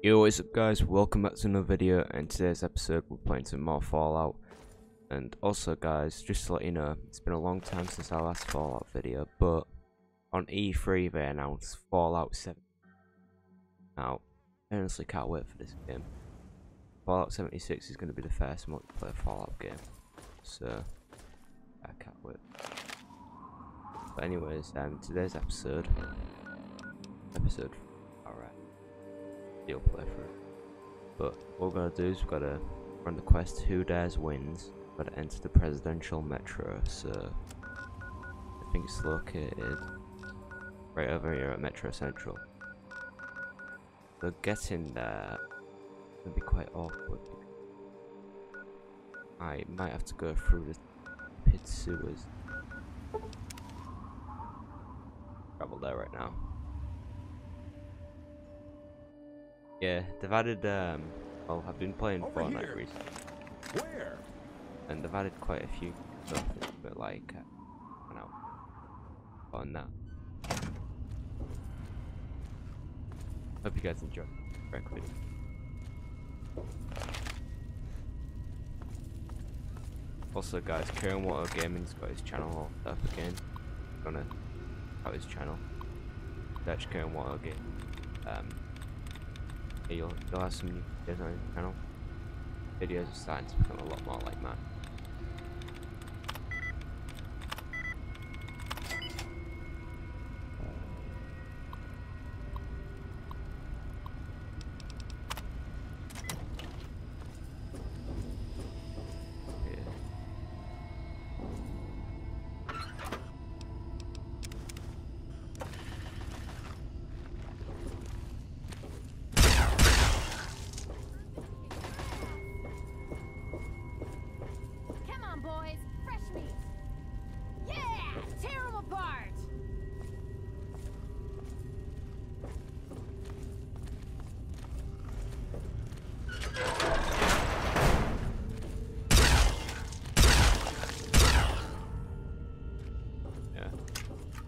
Yo, what's up guys, welcome back to another video, and today's episode we're playing some more Fallout. And also guys, just to let you know, it's been a long time since our last Fallout video, but on E3 they announced Fallout 7. Now, I honestly can't wait for this game. Fallout 76 is going to be the first multiplayer Fallout game, so I can't wait. But anyways, um, today's episode, episode But what we're gonna do is we've gotta run the quest Who Dares Wins. We've gotta enter the presidential metro, so I think it's located right over here at Metro Central. So getting there will be quite awkward. I might have to go through the pit sewers. Travel there right now. Yeah, they've added, um, well, I've been playing Over Fortnite here. recently. Where? And they've added quite a few stuff, but like, uh, I know, on that. Hope you guys enjoy. Very quick. Also, guys, Kieran Water Gaming's got his channel up again. Gonna have his channel. That's Kieran Water Game. Um, you'll, you'll have some new videos on channel. Videos are starting to become a lot more like mine.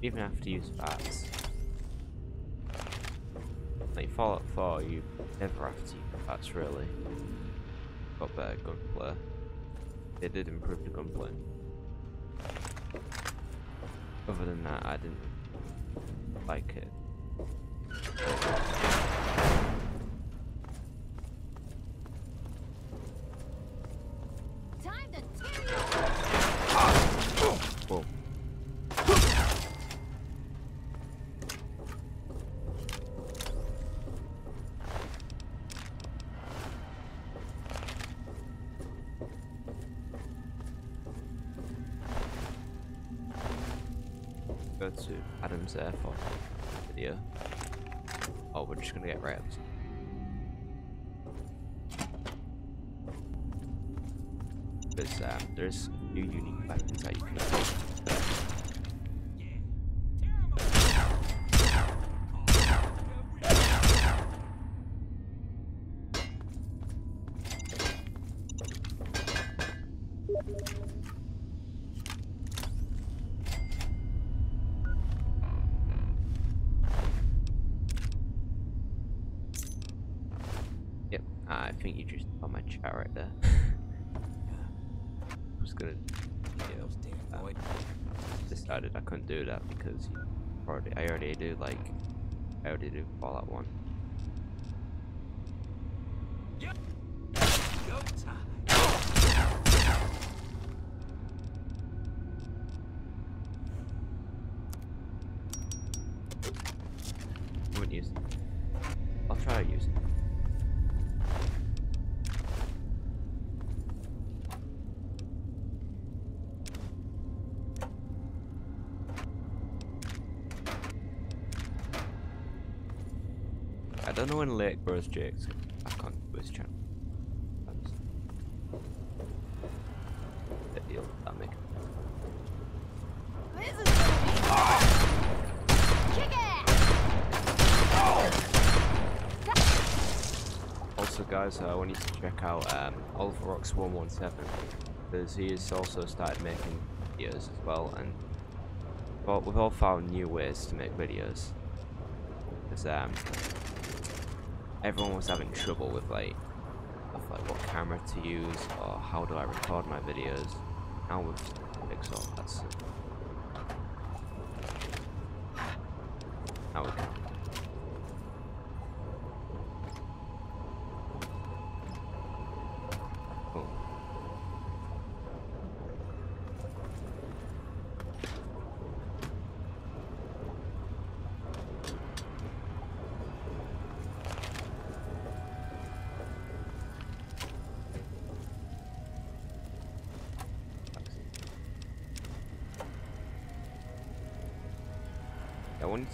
Even have to use bats. Like Fallout 4, you never have to use bats really. Got better gunplay. They did improve the gunplay. Other than that, I didn't like it. Adam's Air Force video. Oh, we're just gonna get right because um, there's new unique weapons that you can I think you just on my chat right there. I was gonna yeah, um, decided I couldn't do that because already I already do like I already do Fallout 1. I don't know when Lake Bros Jake's back on his channel. The deal that make. Also, guys, I want you to check out um, Oliver Rocks 117 because he has also started making videos as well, and well, we've all found new ways to make videos. Because um, everyone was having trouble with like, with, like what camera to use or how do I record my videos. Now we've fixed all that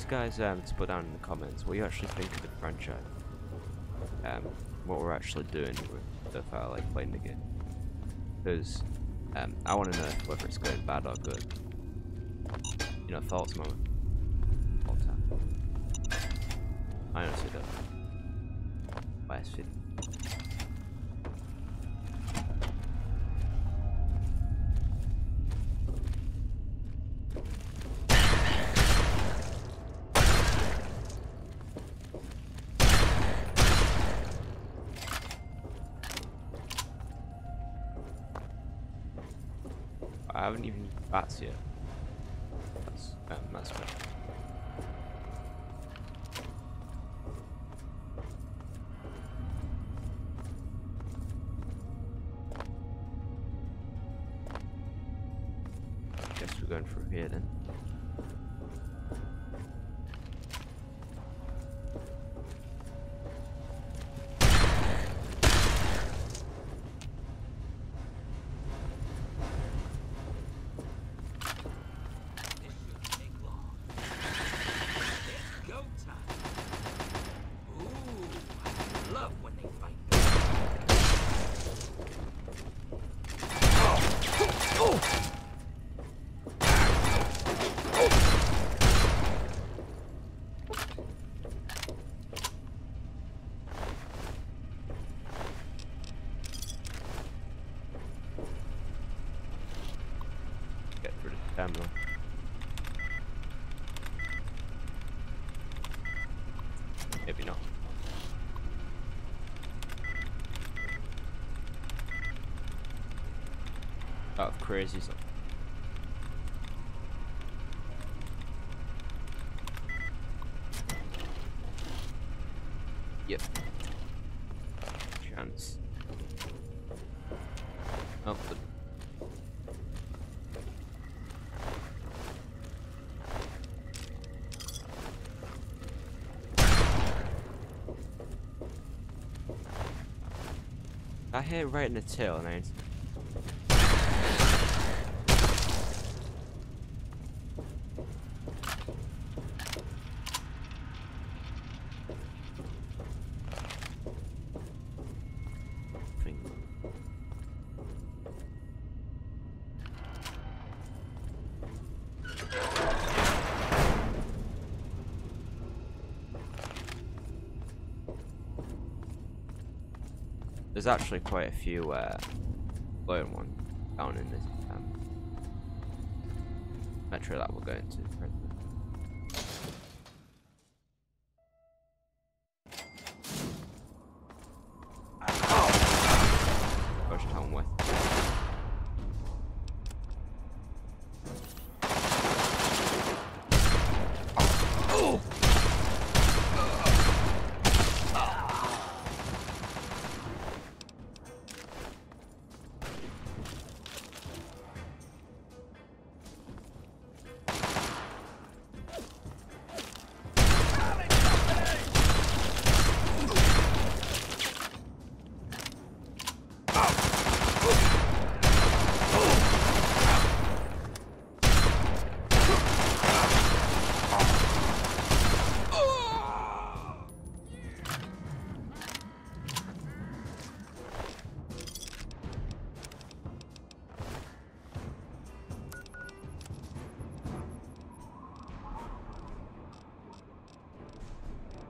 guys um, to put down in the comments what you actually think of the franchise. Um, what we're actually doing with the far like playing the game. Because um, I want to know whether it's going bad or good. You know, thoughts moment. All time. I honestly don't. Why is it? Even Oh, crazy stuff. Yep. Chance. Oh, good. I hit right in the tail and I There's actually quite a few uh, floating ones down in this um, metro that we're going to.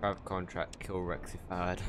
Private contract, kill REKTIFIED.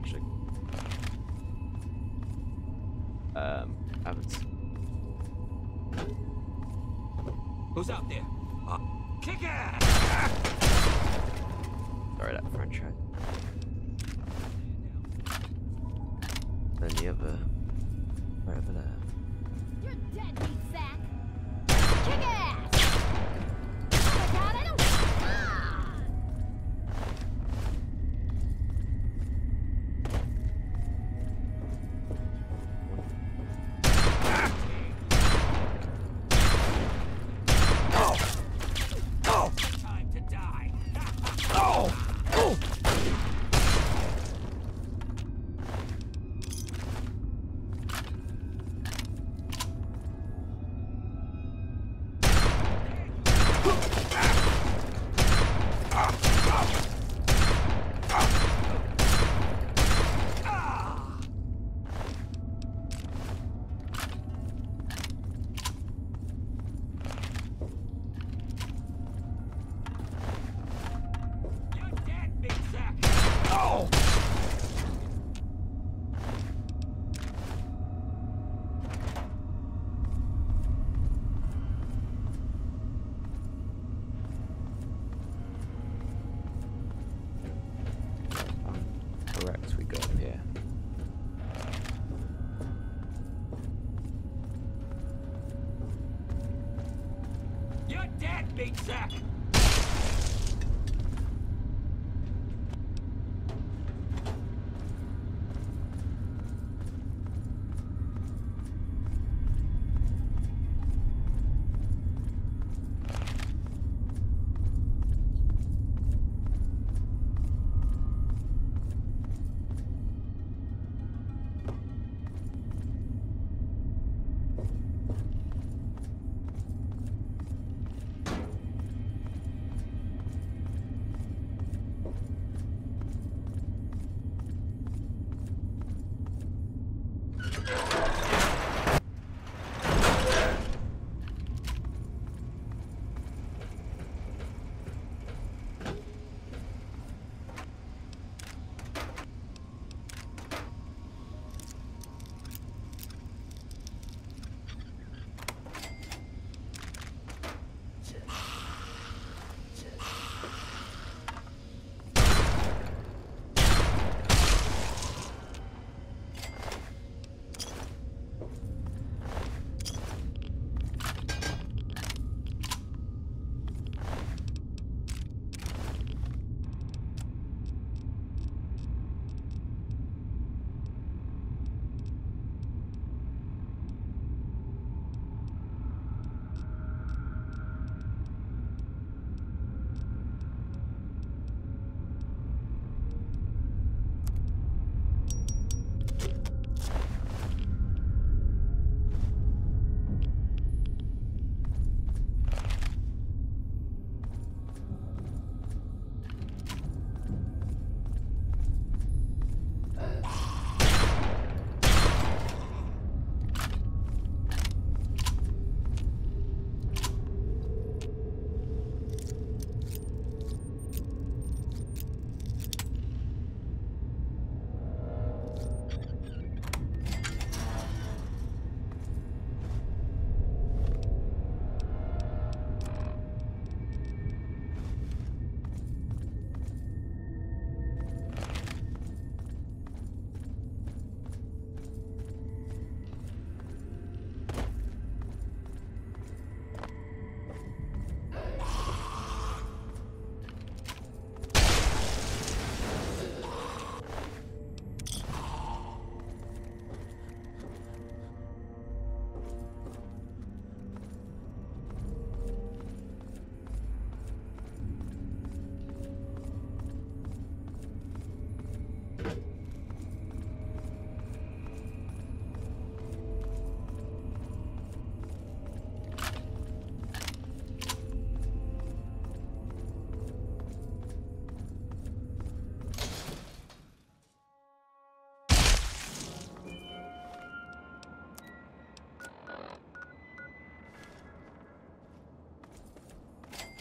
Actually. Um, haven't. Who's out there?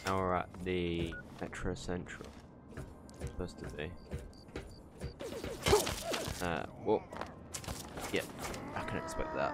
Now we're at the Metro Central. Supposed to be. Uh, whoa. Yeah, I can expect that.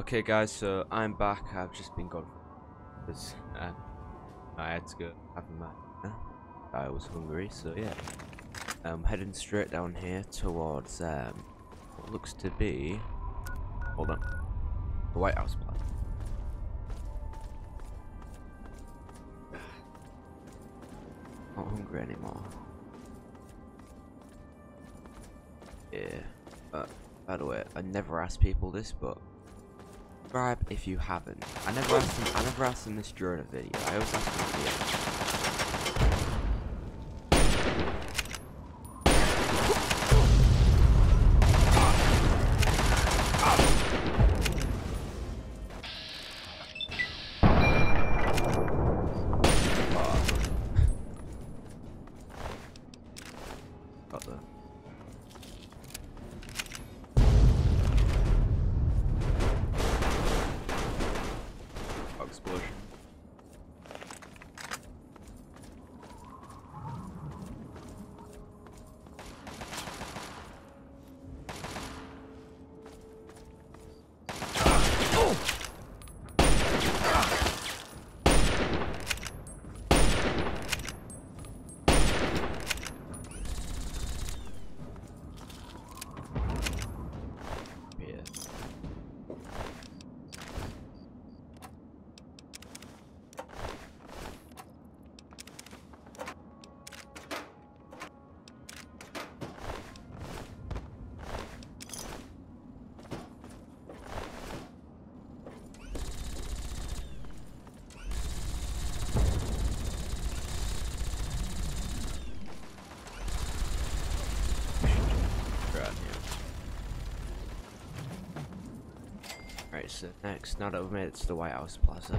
Okay, guys, so I'm back. I've just been gone because um, I had to go have dinner. I was hungry, so yeah. I'm heading straight down here towards um, what looks to be. Hold on, the White House Plaza. Not hungry anymore. Yeah. Uh, by the way, I never ask people this, but subscribe if you haven't. I never asked them. I never asked them this during a video. I always ask them So next, now that we've made it to the White House Plaza.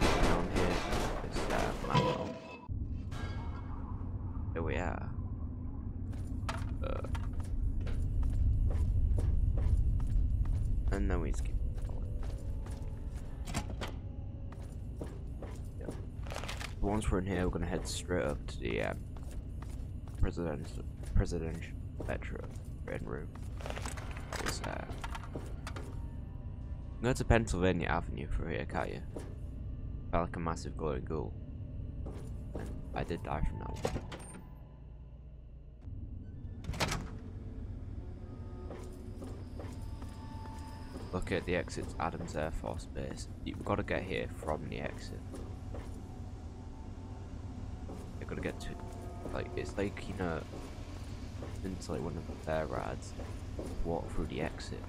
Down here is uh, Mammo. Here we are. Uh, and then we going. Yep. Once we're in here, we're gonna head straight up to the um, presidential presidential metro red room. Is uh, go to Pennsylvania Avenue for here, can't you? Felt like a massive glowing ghoul. I did die from that one. Look at the exit to Adams Air Force Base. You've got to get here from the exit. You've got to get to like it's like you know into like one of the fair rides walk through the exit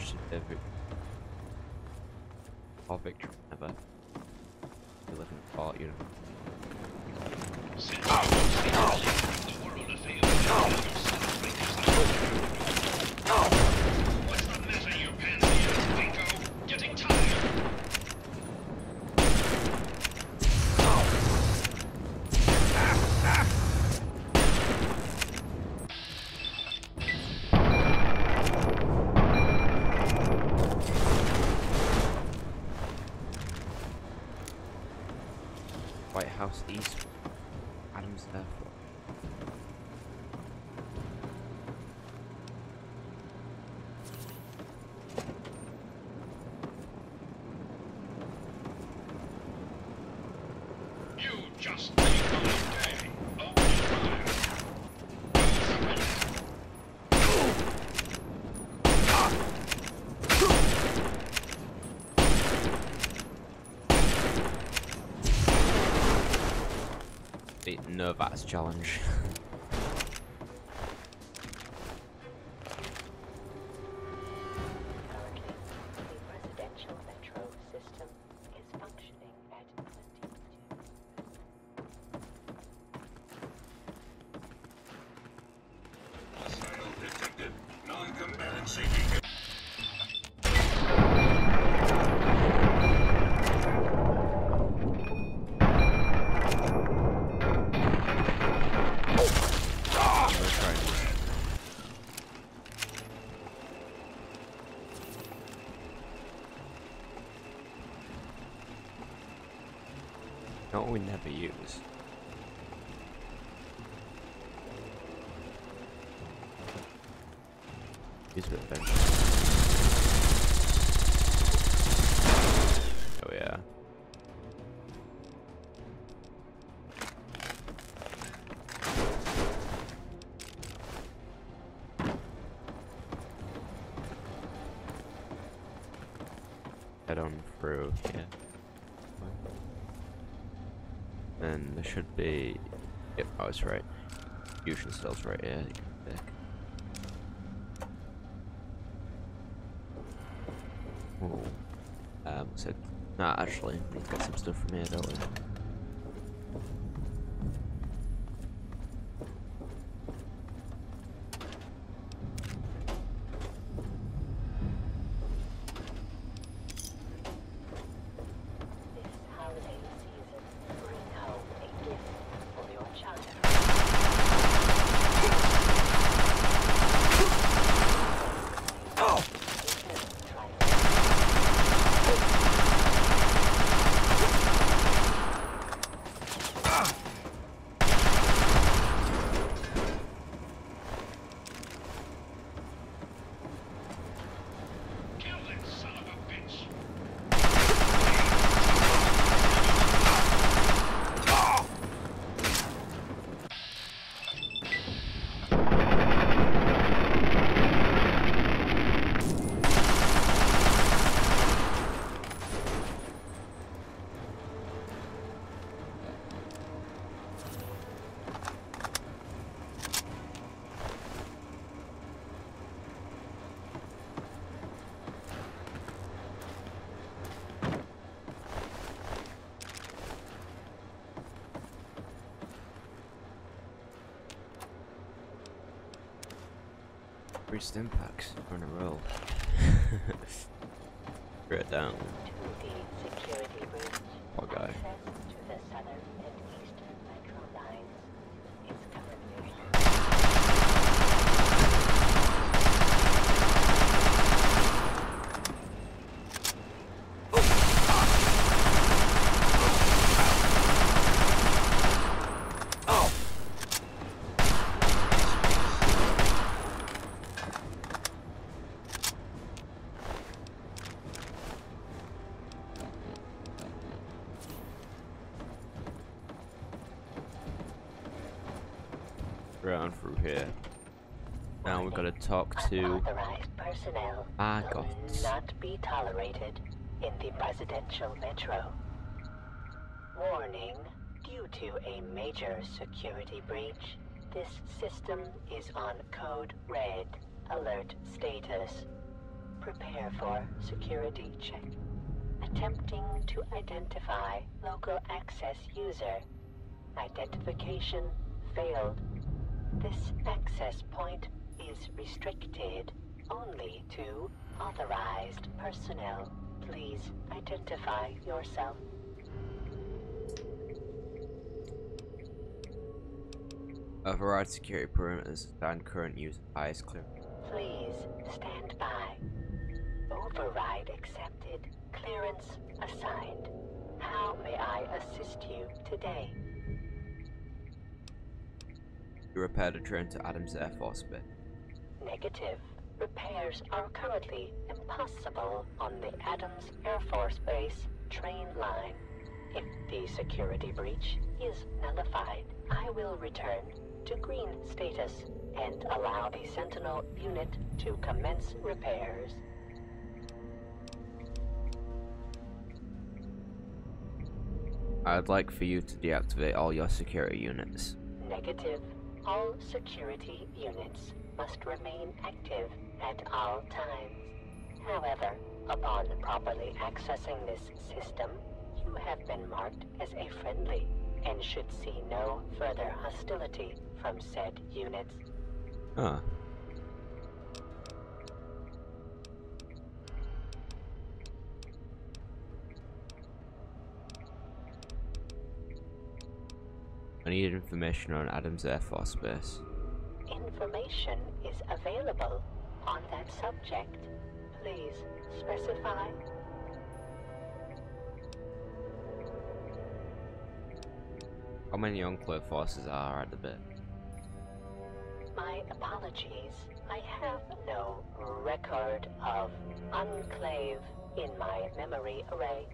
First ever. All victory ever. You live in a fort, you know. What's the matter, you pansy Pinko? Getting tired? White House East. Adams Airport. You just made my day. Open fire. The Novats challenge. Use it eventually. Oh yeah. Head on through here. And there should be. Yep, oh, I was right. Fusion cells right here. You can pick. Oh. Um, so. Nah, actually, to get some stuff from here, don't we? Three stim packs on a roll. Throw it down. To the security bridge, Poor guy. access to the southern and eastern metro lines is currently Round through here. Now we've got to talk to personnel ah, not be tolerated in the presidential metro. Warning, due to a major security breach, this system is on code red alert status. Prepare for security check. Attempting to identify local access user. Identification failed. This access point is restricted only to authorized personnel. Please identify yourself. Override security perimeters and current user highest clear. Please stand by. Override accepted. Clearance assigned. How may I assist you today? You repaired a train to Adams Air Force Base. Negative. Repairs are currently impossible on the Adams Air Force Base train line. If the security breach is nullified, I will return to green status and allow the Sentinel unit to commence repairs. I'd like for you to deactivate all your security units. Negative. All security units must remain active at all times. However, upon properly accessing this system, you have been marked as a friendly and should see no further hostility from said units. Huh. I need information on Adams Air Force Base. Information is available on that subject. Please specify. How many Enclave forces are at the bit? My apologies. I have no record of Enclave in my memory array.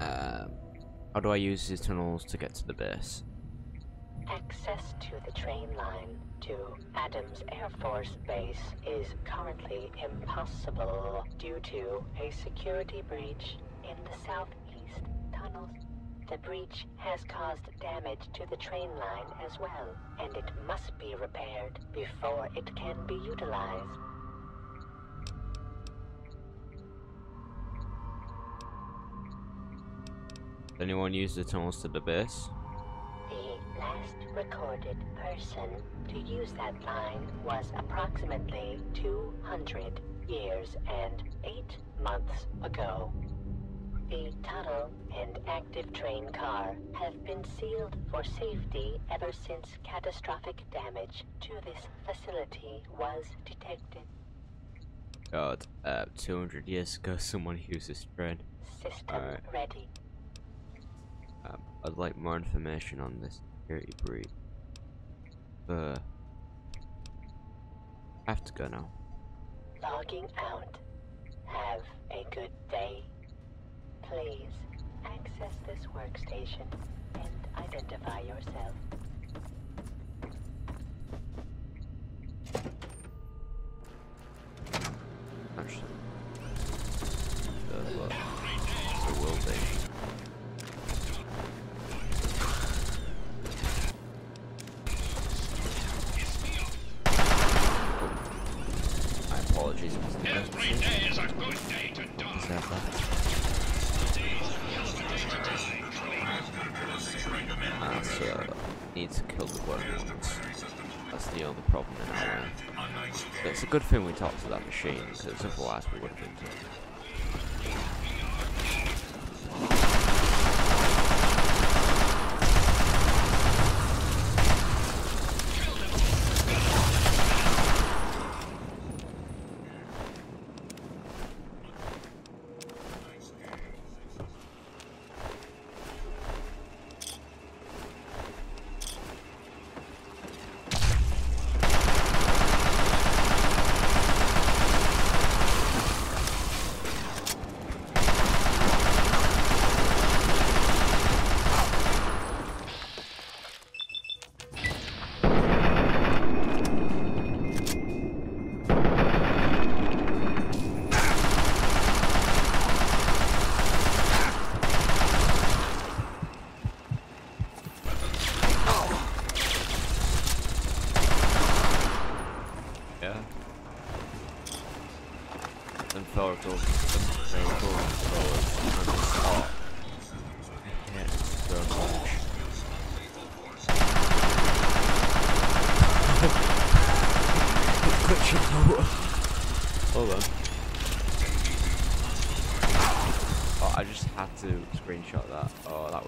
Um, how do I use these tunnels to get to the base? Access to the train line to Adams Air Force Base is currently impossible due to a security breach in the southeast tunnels. The breach has caused damage to the train line as well, and it must be repaired before it can be utilized. Anyone use the tunnels to the base? The last recorded person to use that line was approximately 200 years and 8 months ago. The tunnel and active train car have been sealed for safety ever since catastrophic damage to this facility was detected. God, uh, 200 years ago someone used this train. System Alright. ready. I'd like more information on this security breach. Uh, I have to go now. Logging out. Have a good day. Please access this workstation and identify yourself. Good thing we talked to that machine, because otherwise we would have been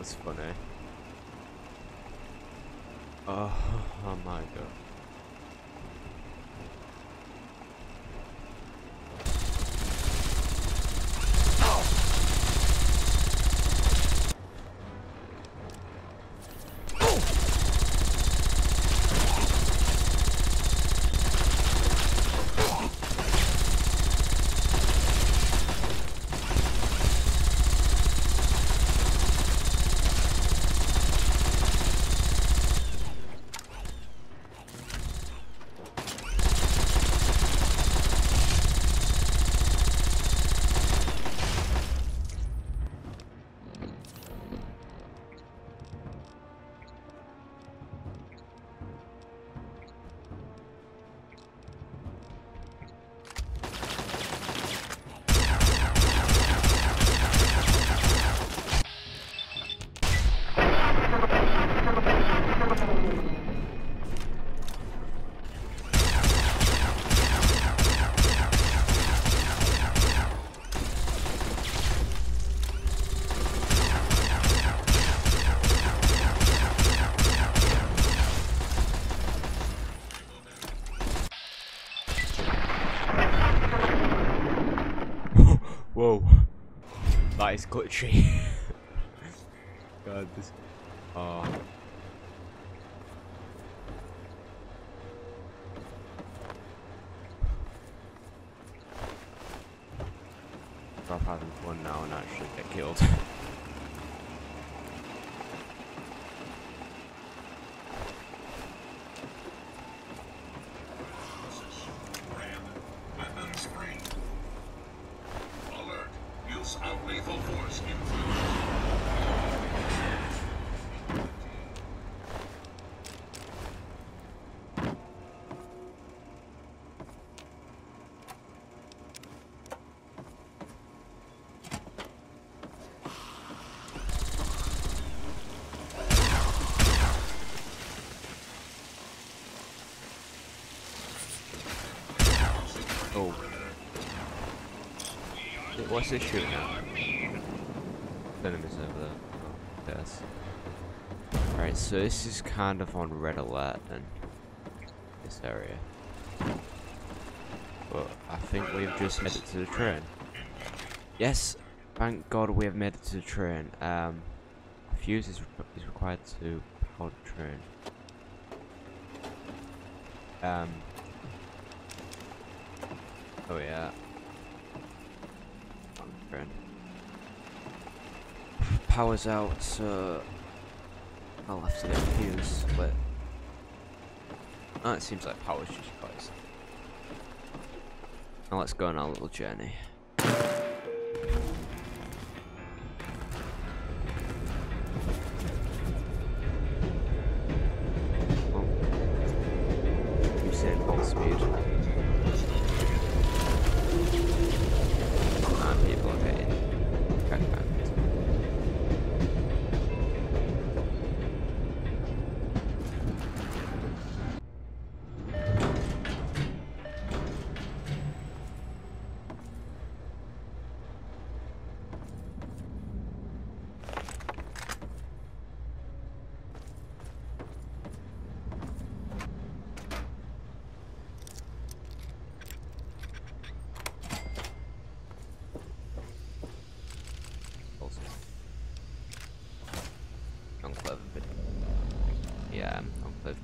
was funny. That is glitchy. God, this. Oh. Stop having fun now and actually get killed. What's this shooting at? Enemies over there. Oh, yes. Alright, so this is kind of on red alert then. This area. But I think we've just made it to the train. Yes! Thank god we have made it to the train. Um, fuse is, re- is required to power the train. Um. Oh yeah. Train. Power's out, so I'll have to get a fuse split. Oh, it seems like power's just close. Now let's go on our little journey.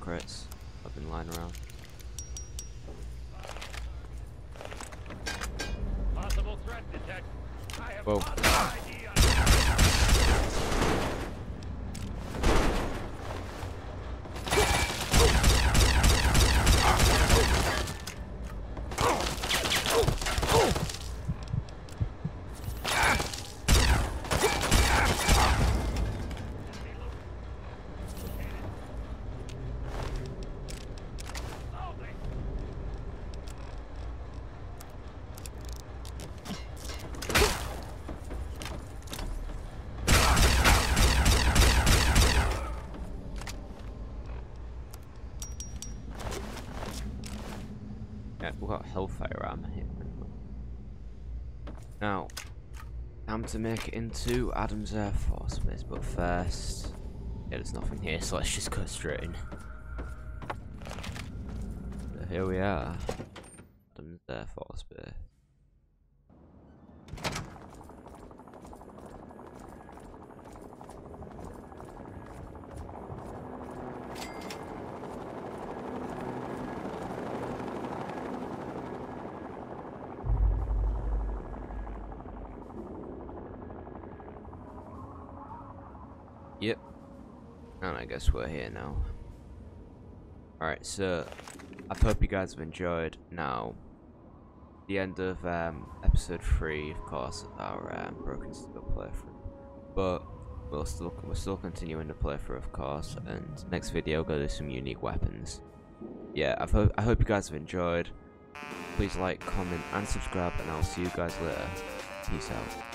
Crates. I've been lying around. Possible threat detected. I have Whoa. To make it into Adams Air Force Base, but first, yeah, there's nothing here, so let's just go straight in. So here we are, Adams Air Force Base. And I guess we're here now. Alright, so I hope you guys have enjoyed. Now, the end of um, episode three, of course, of our um, Broken Steel playthrough. But we'll still we're still continuing the playthrough, of course. And next video, go to some unique weapons. Yeah, I hope I hope you guys have enjoyed. Please like, comment, and subscribe, and I'll see you guys later. Peace out.